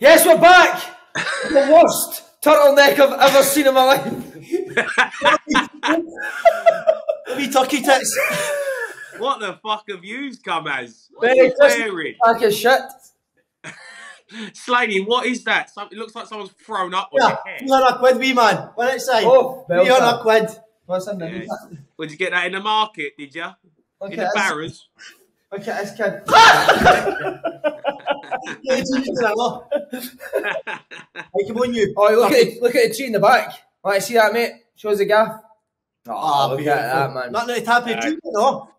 Yes, we're back. the worst turtleneck I've ever seen in my life. Wee turkey tits. What the fuck have you come as? What Very are you just- wearing? Pack of shit. Slaney, what is that? Some, it looks like someone's thrown up on Yeah, your hair. three hundred quid, wee man. What it say? Oh, well three hundred done. quid. What's in Yeah. there? Would you get that in the market, did you? Look In the this. barras? Look at this kid. Yeah, it's easy. Hey, come on, you. Oh, look at it, look at the tree in the back. Right, see that, mate? Shows the gaff. Oh, Ah, look at beautiful. that, man. Nothing to tap your Yeah. tree, no.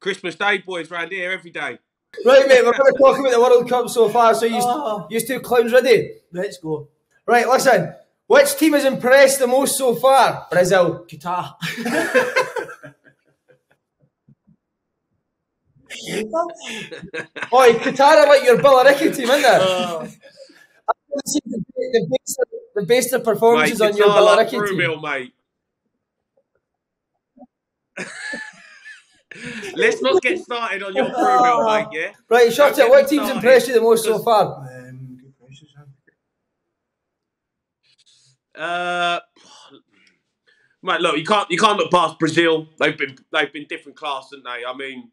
Christmas Day boys round here every day. Right, mate, we're going to talk about the World Cup so far. So you, Oh. you two clowns ready? Let's go. Right, listen. Which team has impressed the most so far? Brazil. Qatar. Oh, Qatar are like your Billericay team, isn't it? Oh. the, the, base, the base of performances Mate, on your guitar like team. Brewmill, mate. Let's not get started on your crew, Brewmill, mate, yeah? Right, shut Don't it. What team's started, impressed you the most so far? Um, good prices, huh? Uh, mate, look, you can't you can't look past Brazil. They've been they've been different class, haven't they? I mean,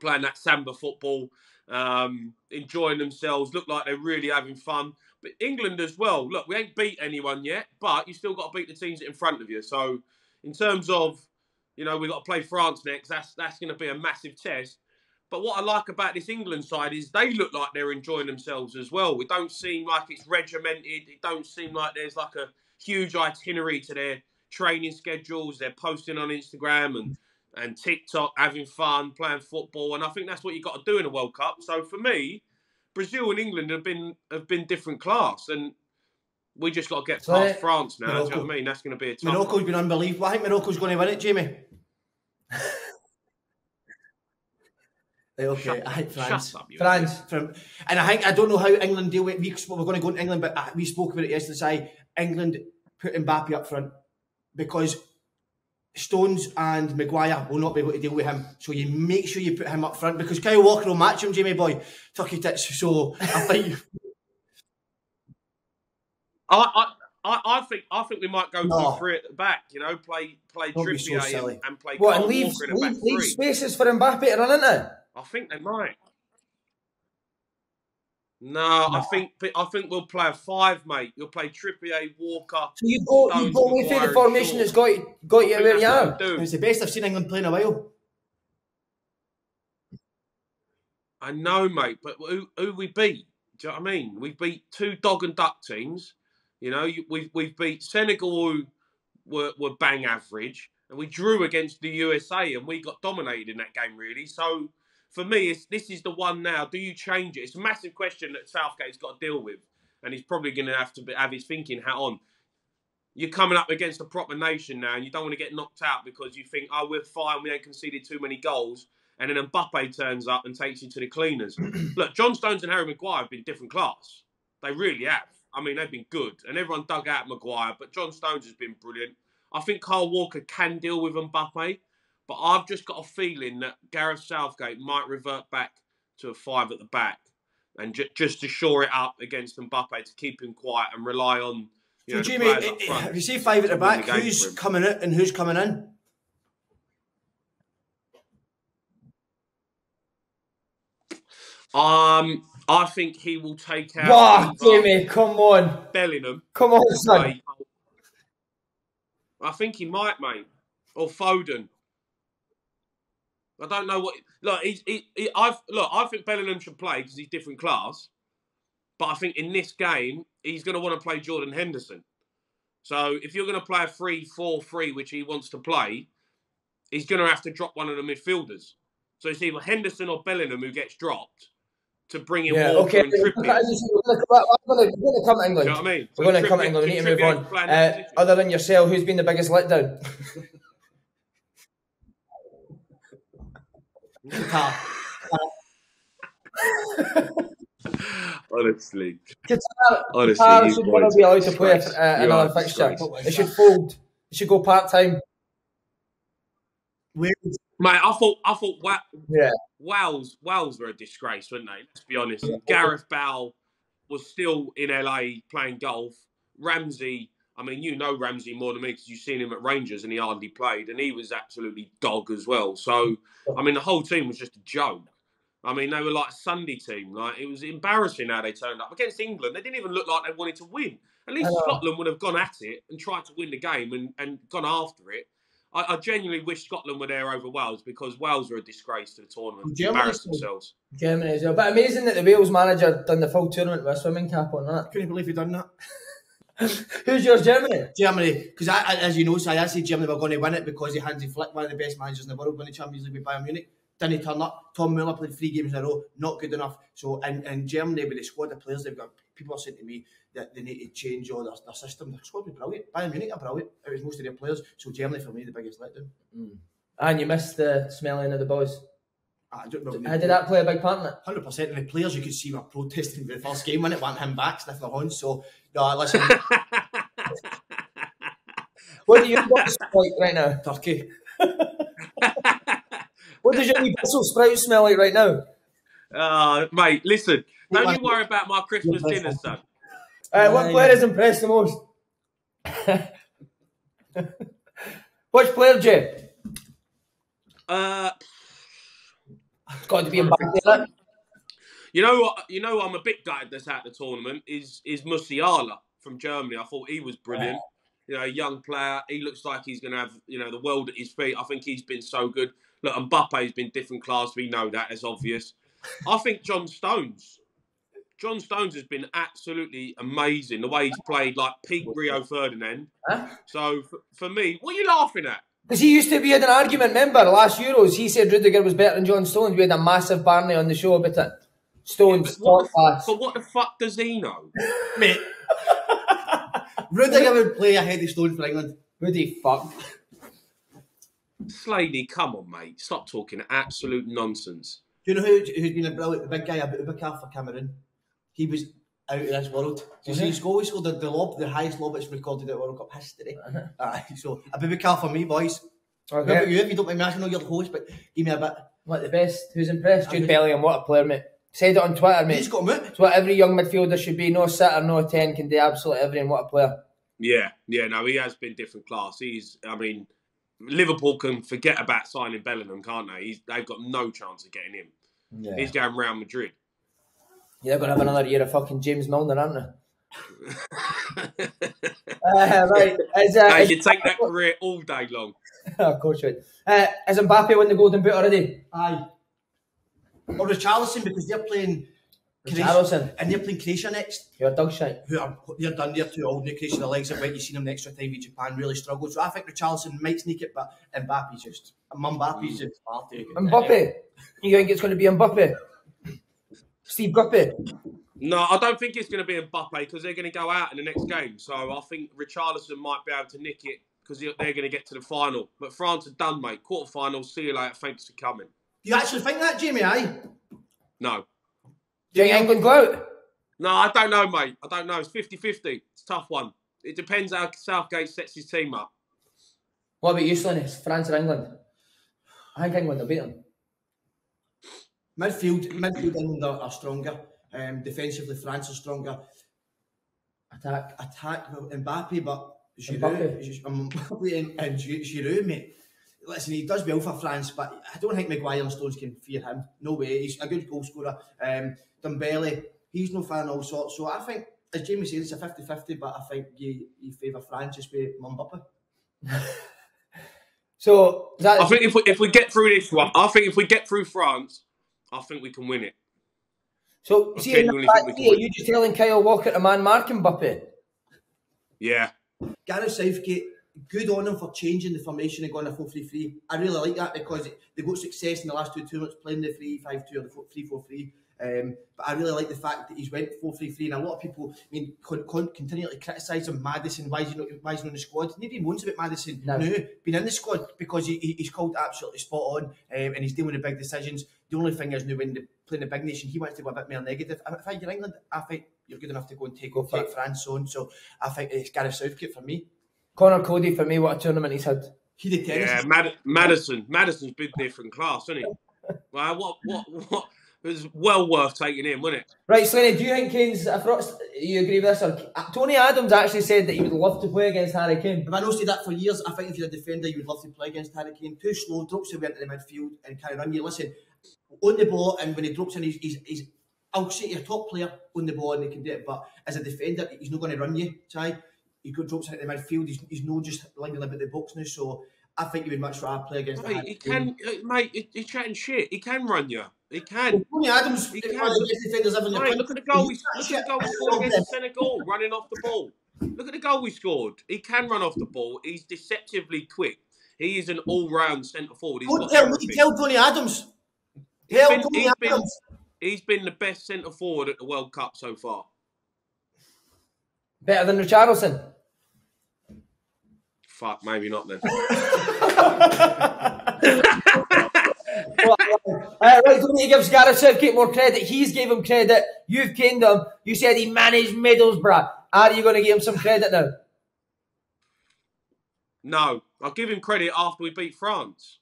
playing that samba football, um, enjoying themselves, look like they're really having fun. But England as well. Look, we ain't beat anyone yet, but you still got to beat the teams in front of you. So, in terms of, you know, we got to play France next. That's that's going to be a massive test. But what I like about this England side is they look like they're enjoying themselves as well. It don't seem like it's regimented. It don't seem like there's like a huge itinerary to their training schedules. They're posting on Instagram and and TikTok, having fun, playing football, and I think that's what you got to do in a World Cup. So for me, Brazil and England have been have been different class, and we just got to get So, past uh, France now. Do you know what I mean? That's going to be a tough. Morocco's one. been unbelievable. I think Morocco's going to win it, Jamie. Okay, Shut, I think France. up. France. From, and I think I don't know how England deal with. We, we're going to go into England, but uh, we spoke about it yesterday. England put Mbappe up front because Stones and Maguire will not be able to deal with him. So you make sure you put him up front because Kyle Walker will match him, Jamie boy. Tucky tits. So I think I, I, I, I think I think we might go No. for three at the back. You know, play play Don't be so and, and play What, Kyle and leave, Walker in a leave, leave spaces for Mbappe to run into? I think they might. No, I think I think we'll play a five, mate. You'll play Trippier, Walker. So you go, you Stones, go away from the formation that's got, you- got I you where you are. it's the best I've seen England play in a while. I know, mate, but who, who we beat? Do you know what I mean? We beat two dog and duck teams. You know, we've we've beat Senegal, who were, were bang average, and we drew against the USA, and we got dominated in that game, really. So for me, it's, this is the one now. Do you change it? It's a massive question that Southgate's got to deal with, and he's probably going to have to be, have his thinking hat on. You're coming up against a proper nation now, and you don't want to get knocked out because you think, oh, we're fine, we ain't conceded too many goals and then Mbappe turns up and takes you to the cleaners. Look, John Stones and Harry Maguire have been different class. They really have. I mean, they've been good, and everyone dug out Maguire, but John Stones has been brilliant. I think Kyle Walker can deal with Mbappe, but I've just got a feeling that Gareth Southgate might revert back to a five at the back, and ju- just to shore it up against Mbappe to keep him quiet and rely on. You So know, the Jamie, players up eh, front. if you say five at the back, the who's coming out and who's coming in? Um, I think he will take out Wow, Jamie, come on. Bellingham. Come on, son. I think he might, mate, or Foden. I don't know what. Look, he's. He, he, I've look. I think Bellingham should play because he's different class. But I think in this game he's going to want to play Jordan Henderson. So if you're going to play a 3-4-3, which he wants to play, he's going to have to drop one of the midfielders. So it's either Henderson or Bellingham who gets dropped to bring in Yeah, Walker okay. and Trippier. We're going to come to England. you know what I mean? We're So going to come to England. We need to move on. can play in that Uh, other than yourself, who's been the biggest letdown? Qatar. Honestly, Qatar, honestly, Qatar you should boys never be allowed to are play a, disgrace. uh, You another are fixture. disgrace. They should fold. They should go part time. Wales. Mate, I thought I thought Wa- Yeah. Wales Wales were a disgrace, weren't they? Let's be honest. Gareth Bale, was still in LA playing golf. Ramsey, I mean, you know Ramsey more than me because you've seen him at Rangers and he hardly played, and he was absolutely dog as well. So, I mean, the whole team was just a joke. I mean, they were like a Sunday team. Like it was embarrassing how they turned up against England. They didn't even look like they wanted to win. At least Scotland would have gone at it and tried to win the game and, and gone after it. I, I genuinely wish Scotland were there over Wales because Wales are a disgrace to the tournament. Germany Embarrassed still- themselves. Germany as well. But amazing that the Wales manager done the full tournament with a swimming cap on that. Couldn't believe he done that. Who's yours, Germany? Germany, because as you know, so I said Germany were going to win it because he Hansi Flick, one of the best managers in the world, won the Champions League with Bayern Munich. Didn't turn up. Tom Muller played three games in a row, not good enough. So in, in Germany, with the squad of players they've got, people are saying to me that they need to change all their, their system. Their squad was brilliant. Bayern Munich are brilliant. It was most of their players. So Germany for me the biggest letdown. Mm. And you missed the smelling of the boys. I don't know. How did that play a big part in it? Hundred percent. And the players you could see were protesting the first game when it went him back, sniffing their horns. So no, listen, What do you boys like right now? Turkey. What does your wee Brussels sprout smell like right now? Uh, mate, listen, don't you worry about my Christmas dinner, son. Uh, what Aye. player has impressed the most? Which player, Jay? Uh, It's got to be Mbappe. You know what? You know I'm a bit gutted that's at the tournament is is Musiala from Germany. I thought he was brilliant. You know, a young player. He looks like he's going to have you know the world at his feet. I think he's been so good. Look, Mbappe's been different class. We know that. It's obvious. I think John Stones. John Stones has been absolutely amazing. The way he's played, like peak Rio Ferdinand. Huh? So for, for me, what are you laughing at? Because he used to be in an argument, remember, last Euros, he said Rudiger was better than John Stones. We had a massive Barney on the show about it. Stones, But what, top class. but what the fuck does he know? Mate. Rudiger would play ahead of Stone for England. Woody fuck. Slady, come on, mate. Stop talking absolute nonsense. Do you know who, who's been a brilliant, the big guy, Aboubakar for Cameroon? He was out of this world. Do you see his goal? He scored the, the lob, the highest lob that's recorded in World Cup history. Uh-huh. Aye, so Aboubakar for me, boys. How about Okay. you? If you don't mind me asking, I know you're the host, but give me a bit. What the best? Who's impressed? Jude I'm- Bellingham, what a player, mate. Said it on Twitter, mate. He's got him out. It's what every young midfielder should be. No sitter, no 10, can do absolutely everything. What a player. Yeah, yeah, no, he has been different class. He's, I mean, Liverpool can forget about signing Bellingham, can't they? He's, they've got no chance of getting him. Yeah. He's going Real Madrid. Yeah, they're going to have another year of fucking James Milner, aren't they? Uh, right. Is, uh, Hey, is- you take that career all day long. of course you would. Uh, has Mbappe won the Golden Boot already? Aye. Or Richarlison, because they're playing Croatia, Richarlison. and they're playing Croatia next. You're a dog shite. Who are they're done? They're too old. They're Croatia, the legs are wet. You've seen them the extra time with Japan really struggled. So I think Richarlison might sneak it, but Mbappe's just Mbappe's just far too good. Mbappe. You think it's going to be Mbappe? Steve Guppy. No, I don't think it's going to be Mbappe because they're going to go out in the next game. So I think Richarlison might be able to nick it because they're going to get to the final. But France are done, mate. Quarter final. See you later. Thanks for coming. You actually think that, Jamie? Aye. No. Do you think England go out? No, I don't know, mate. I don't know. It's 50 50. It's a tough one. It depends how Southgate sets his team up. What about you, Sonny? France or England? I think England will beat them. Midfield, midfield England are, are stronger. Um, defensively, France are stronger. Attack. Attack Mbappe, but Giroud, Mbappe. um, Mbappe and, and Gi- Giroud, mate. Listen, he does well for France, but I don't think Maguire and Stones can fear him. No way. He's a good goal scorer. Um, Dembele, he's no fan of all sorts. So I think, as Jamie said, it's a 50-50, but I think you, you favour France just with Mbappe. So, is that I think if we, if we get through this one, I think if we get through France, I think we can win it. so? I See, in genuinely that think we can here, win. you just telling Kyle Walker to man mark Mbappe? Yeah. Gareth Southgate, good on him for changing the formation and going a 4 3 3. I really like that because they got success in the last two tournaments playing the 3 5 2 or the 3 4 3. Um, but I really like the fact that he's went 4 3 3. And a lot of people, I mean, con- con- continually criticise him. Maddison, why is, he not, why is he not in the squad? Nobody moans about Maddison. No. No. been in the squad because he, he- he's called absolutely spot on um, and he's dealing with the big decisions. The only thing is now when the, playing the big nation, he wants to go a bit more negative. If I you're England, I think you're good enough to go and take, Go take France on. So I think it's Gareth Southgate for me. Conor Coady, for me, what a tournament he's had. He did tennis. Yeah, Mad- Maddison. Maddison's been different class, isn't he? Well, what, what, what, it was well worth taking in, wasn't it? Right, Slaney, do you think Kane's a fraud? You agree with this? Or, uh, Tony Adams actually said that he would love to play against Harry Kane. Have I not said that for years? I think if you're a defender, you would love to play against Harry Kane. Too slow, drops away into the midfield and carry on. You listen, on the ball, and when he drops in, he's, he's, he's I'll say you're a top player on the ball and he can do it, but as a defender, he's not going to run you, Ty. He got drops into the midfield, he's, he's not just lingering about the box now, so I think you would much rather play against Mate, he can, uh, mate. he- He's chatting shit. He can run you. He can. Tony Adams, He can. of the best defenders ever in the Mate, look at the goal. He, He's look at the goal he scored against Senegal, running off the ball. Look at the goal he scored. He can run off the ball. He's deceptively quick. He is an all-round centre forward. He's Don't got tell, tell Tony Adams. He's Tell been- Tony he's been- Adams. He's been the best centre forward at the World Cup so far. Better than Richarlison. Fuck, maybe not then. Uh, right, don't you give Gareth Southgate more credit? He's gave him credit. You've caned him. You said he managed Middlesbrough. Are you going to give him some credit now? No, I'll give him credit after we beat France.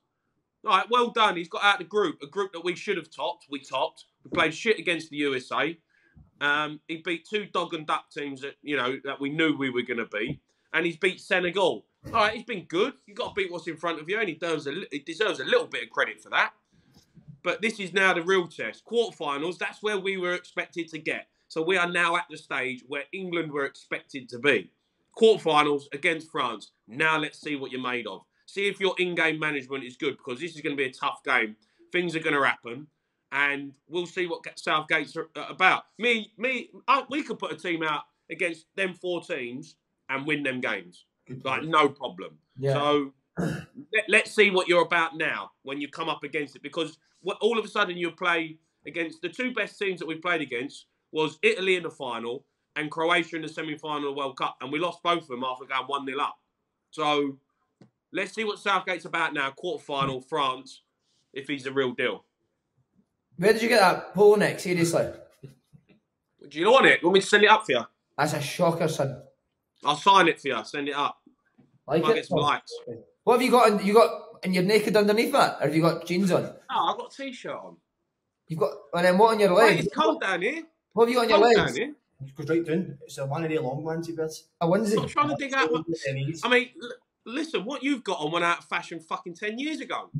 All right, well done. He's got out the group, a group that we should have topped. We topped. We played shit against the USA. Um, he beat two dog and duck teams that you know that we knew we were going to beat, and he's beat Senegal. All right, he's been good. You've got to beat what's in front of you, and he deserves a he deserves a little bit of credit for that. But this is now the real test. Quarterfinals, that's where we were expected to get. So we are now at the stage where England were expected to be. Quarterfinals against France. Now let's see what you're made of. See if your in-game management is good because this is going to be a tough game. Things are going to happen, and we'll see what Southgate's uh, about. Me, me, uh, we could put a team out against them four teams and win them games, like no problem. Yeah. So let, let's see what you're about now when you come up against it because what, all of a sudden you play against the two best teams that we played against was Italy in the final and Croatia in the semi-final of the World Cup, and we lost both of them after going one 0 up. So let's see what Southgate's about now. Quarter-final, France, if he's the real deal. Where did you get that polo neck? Seriously. Do you want it? Want me to send it up for you? That's a shocker, son. I'll sign it for you. Send it up. Like Might it? get some. What have you got? On, you got and you're naked underneath that, or have you got jeans on? Oh, I've got a t-shirt on. You've got and then what on your Mate, legs? it's cold down here. What have you got on your Cold legs? down here. Goes right down. It's a one of the long ones, he does. A I'm not onesie. trying to dig out. My... I mean, l- listen, what you've got on went out of fashion fucking 10 years ago.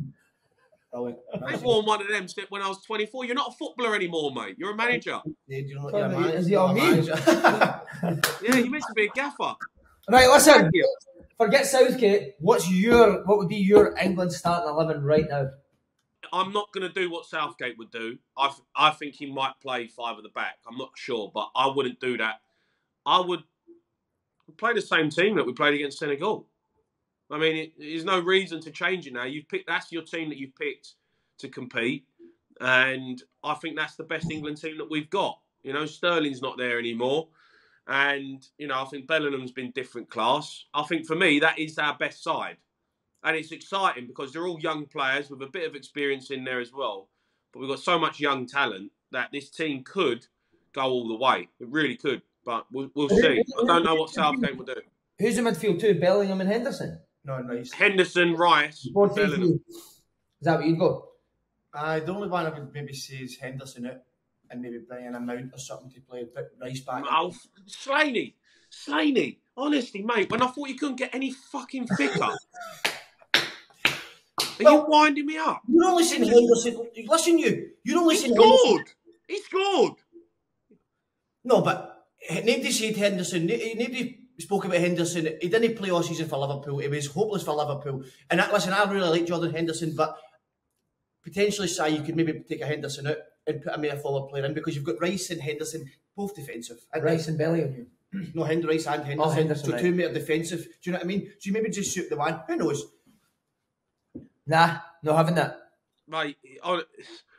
Brilliant. I worn one of them when I was 24. You're not a footballer anymore, mate. You're a manager. Yeah, you know, Sorry, you're manager, is he you're a manager. Yeah, you're meant to be a gaffer. Right, listen. Forget Southgate. What's your what would be your England starting eleven right now? I'm not going to do what Southgate would do. I, I think he might play five at the back. I'm not sure, but I wouldn't do that. I would play the same team that we played against Senegal. I mean, it, there's no reason to change it now. You've picked that's your team that you've picked to compete, and I think that's the best England team that we've got. You know, Sterling's not there anymore, and you know I think Bellingham's been different class. I think for me that is our best side and it's exciting because they're all young players with a bit of experience in there as well. But we've got so much young talent that this team could go all the way. It really could, but we'll, we'll see. I don't know what Southgate will do. Who's the midfield two? Bellingham and Henderson. No, nice. Henderson, Rice, Four three Bellingham. three. Is that what you'd go? Uh, the only one I would maybe say is Henderson out and maybe bring in a Mount or something to play but Rice back. Oh, Slaney, Slaney. Honestly, mate, when I thought you couldn't get any fucking thicker, are you winding me up? You're only saying Henderson. Listen, you. You're only He saying Henderson. scored. He scored. No, but nobody said Henderson. n- Nobody spoke about Henderson. He didn't play all season for Liverpool. He was hopeless for Liverpool. And I, listen, I really like Jordan Henderson, but potentially, say you could maybe take a Henderson out and put a more forward player in because you've got Rice and Henderson both defensive. And Rice and Bellingham. No, Hend- Rice and Henderson. Oh, Henderson, so right. two metre defensive. Do you know what I mean? So you maybe just shoot the one. Who knows? Nah, no having that. mate. hon-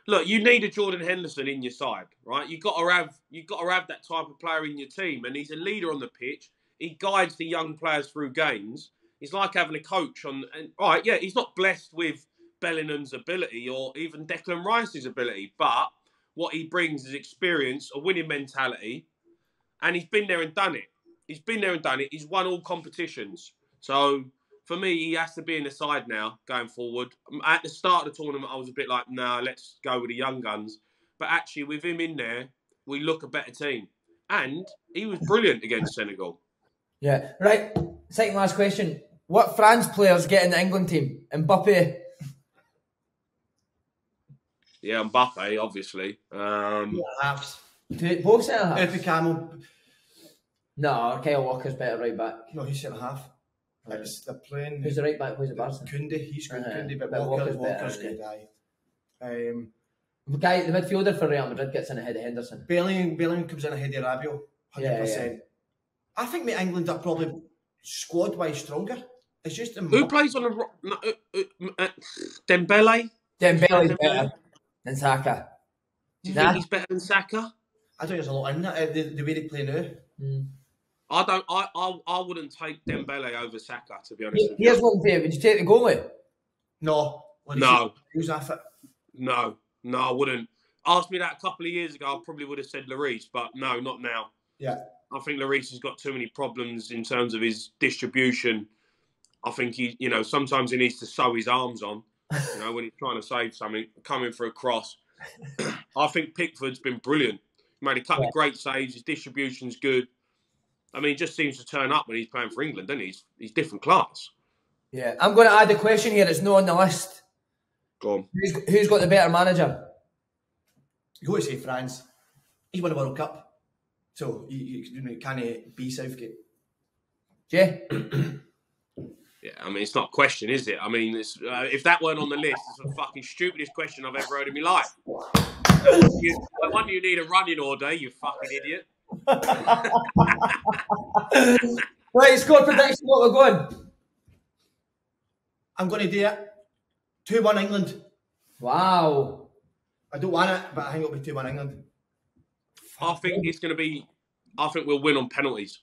Look, you need a Jordan Henderson in your side, right? You've got to have you've got to have that type of player in your team, and he's a leader on the pitch. He guides the young players through games. He's like having a coach on. And all right, yeah, he's not blessed with Bellingham's ability or even Declan Rice's ability, but what he brings is experience, a winning mentality, and he's been there and done it. He's been there and done it. He's won all competitions. So for me, he has to be in the side now going forward. Um, At the start of the tournament, I was a bit like, nah, let's go with the young guns. but actually with him in there, we look a better team. And he was brilliant against Senegal. Yeah. Right. Second last question. What France players get in the England team? Mbappe. Yeah, Mbappe, obviously. Um, Halves. Two, both centre half. Epicamo. No, Kyle Walker's better right back. No, he's centre half. It's they're playing. Who's the right back? Who's the Barca? Kunde, he's good. Uh-huh. Kunde, but, But Walker, Walker's Walker's, better, good. Aye. Um, The guy, the midfielder for Real Madrid gets in ahead of Henderson. Bellingham, Bellingham comes in ahead of Rabiot, hundred Yeah, percent. I think the England are probably squad wise stronger. It's just a who plays on the ro- no, uh, uh, uh, Dembele? Dembele's better than Saka. Do you Nah. think he's better than Saka? I think there's a lot in that. Uh, the, the way they play now. Mm. I don't. I, I I wouldn't take Dembele over Saka to be honest. With Here's you. one for you. Would you take the goalie? No. No, Who's off no, no. I wouldn't. Asked me that a couple of years ago. I probably would have said Lloris, but no, not now. Yeah. I think Lloris has got too many problems in terms of his distribution. I think he, you know, sometimes he needs to sew his arms on. You know, when he's trying to save something, coming for a cross. I think Pickford's been brilliant. He made a couple of great saves. His distribution's good. I mean, he just seems to turn up when he's playing for England, doesn't he? He's, he's different class. Yeah. I'm going to add a question here. It's not on the list. Go on. Who's, who's got the better manager? You got to say France. He won the World Cup, so you, you, you know, can't be Southgate. Jay? Yeah, I mean, it's not a question, is it? I mean, it's, uh, if that weren't on the list, it's the fucking stupidest question I've ever heard in my life. You, no wonder you need a running order, you fucking idiot. Right, score prediction. What we're going? I'm going to do it. Two one England. Wow. I don't want it, but I think it'll be two one England. I think it's going to be. I think we'll win on penalties.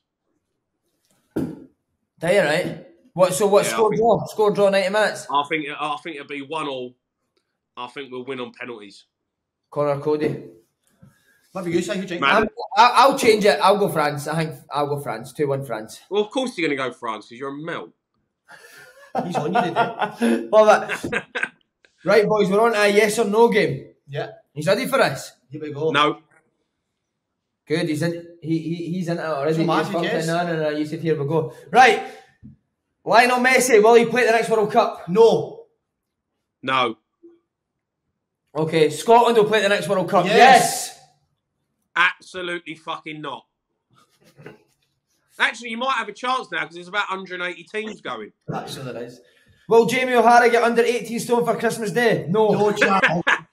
Tell you right. What? So what? Yeah, score think- draw. Score draw. Ninety minutes. I think. I think it'll be one all. I think we'll win on penalties. Conor Coady. What about you, Si? Who you think? I'm, I- I'll change it. I'll go France. I think I'll go France. Two one France. Well, of course you're going to go France because you're a melt. He's on you today. Love it. right, boys. We're on a yes or no game. Yeah. He's ready for us. Here we go. No, Good. He's in. He, he he's in it already. So magic, He's yes. No, no, no. You said here we go. Right. Lionel Messi. Will he play the next World Cup? No. no, Okay. Scotland will play the next World Cup. Yes. yes. absolutely fucking not. Actually, you might have a chance now because there's about 180 teams going. That's so there is. Will Jamie O'Hara get under 18 stone for Christmas Day? No. No chance.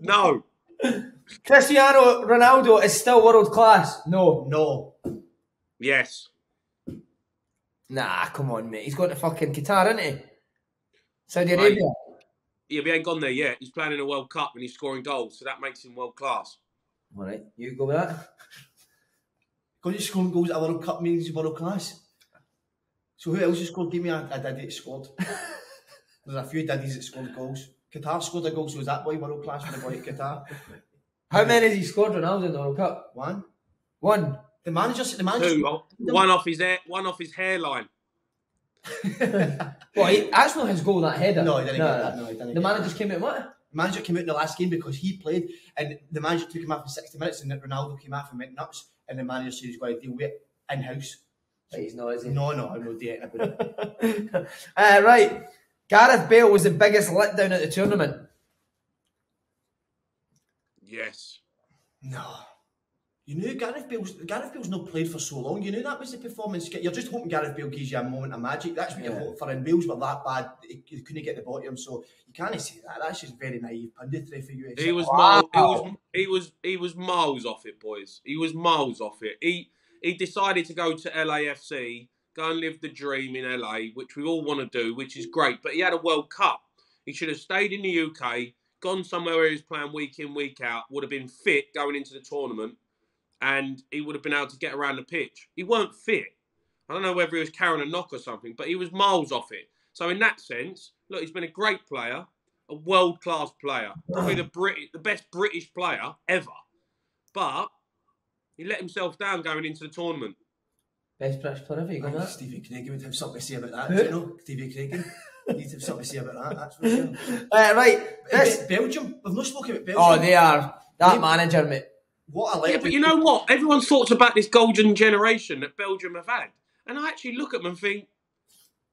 No, Cristiano Ronaldo is still world class. No. no. yes, Nah, come on, mate. He's going to fucking Qatar, isn't he? Saudi Mate. Arabia. yeah, we ain't gone there yet. He's playing in a World Cup and he's scoring goals, so that makes him world class. All right, you go with that. Going to scoring goals at a World Cup means he's world class. So who else has scored? Give me a, a daddy that scored. There's a few daddies that scored goals. Qatar scored a goal, so is that boy world class for the boy at Qatar? How many has he scored Ronaldo in the World Cup? One. One. The manager, the manager. Two, oh, one off his hair, one off his hairline. Well, he, that's not his goal, that header. No, he didn't get that. No, he didn't the get manager that. just came in, what? The manager came out in the last game because he played, and the manager took him out for 60 minutes, and then Ronaldo came out and went nuts, and the manager said he's going to deal with it in house. But he's not, is he? No, no, I'm not doing it about it. uh, right. Gareth Bale was the biggest letdown at the tournament. Yes. No. You knew Gareth Bale's Gareth Bale's not played for so long. You knew that was the performance. You're just hoping Gareth Bale gives you a moment of magic. That's what you're hoping for. And Wales were that bad, you couldn't get the bottom. So you can't say that. That's just very naive punditry for you. He was, Wow. miles, he was he was he was miles off it, boys. He was miles off it. He he decided to go to LAFC, go and live the dream in LA, which we all want to do, which is great. But he had a World Cup. He should have stayed in the UK, gone somewhere where he was playing week in week out, would have been fit going into the tournament, and he would have been able to get around the pitch. He weren't fit. I don't know whether he was carrying a knock or something, but he was miles off it. So in that sense, look, he's been a great player, a world class player, probably the Brit- the best British player ever. But he let himself down going into the tournament. Best British player ever, you got I think that? Stevie Craigie would have something to say about that. You know? Stevie Craigie. Need to have something to say about that. That's for sure. Uh, right, this. Belgium. We've not spoken about Belgium. Oh, they are that manager, mate. What a like. Yeah, but you know what? Everyone's thoughts about this golden generation that Belgium have had. And I actually look at them and think,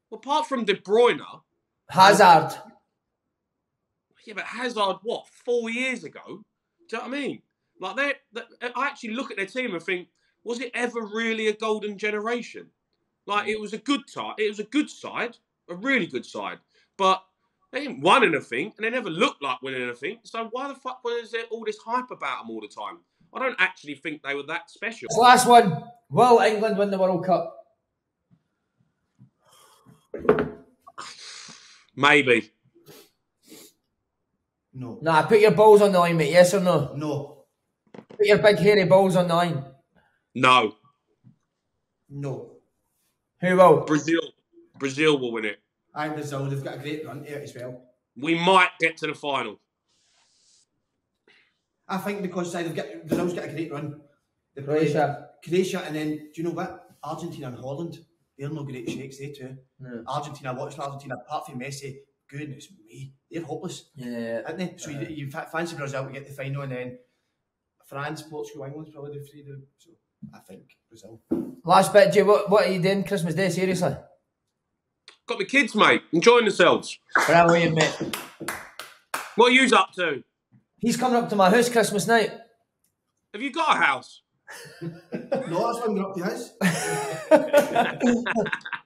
well, apart from De Bruyne, Hazard. yeah, but Hazard, what, four years ago? Do you know what I mean? Like, they I actually look at their team and think, was it ever really a golden generation? Like, it was a good time. It was a good side, a really good side. But they didn't win anything, and they never looked like winning anything. So why the fuck was there all this hype about them all the time? I don't actually think they were that special. This last one. Will England win the World Cup? Maybe. No. Nah, put your balls on the line, mate. Yes or no? No. Put your big hairy balls on the line. No. No. Who will? Brazil. Brazil will win it. I Brazil. They've got a great run to it as well. We might get to the final. I think because they've got Brazil's got a great run. They Croatia. Croatia, and then do you know what? Argentina and Holland. They're no great shakes. They too. No. Argentina. watched Argentina. Apart from Messi, goodness me, they're hopeless, Yeah. aren't they? So you, you fa- fancy Brazil to get the final, and then France, Portugal, England's probably the three. do- So I think Brazil. Last bit, Jay. What, what are you doing Christmas Day? Seriously? Got my kids, mate, enjoying themselves. Brilliant, mate. What are you up to? He's coming up to my house Christmas night. Have you got a house? no, that's one up to his.